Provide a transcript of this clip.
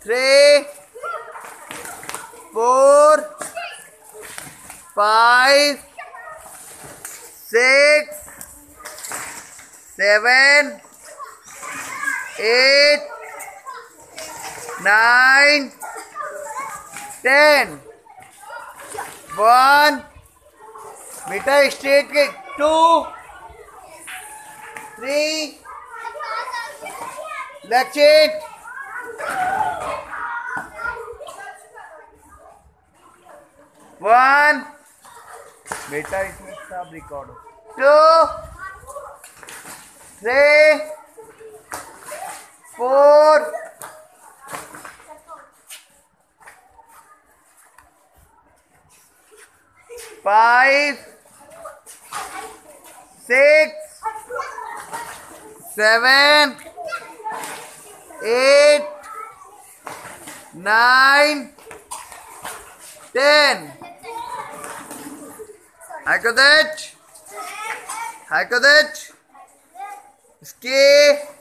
three, four, five, six, seven, eight, nine, ten. One, बेटा Two, three. Two three left one बेटा इसमें सब record two three four five six seven eight nine Ten. Hi, Kodich. Hi, Kodich. Ski.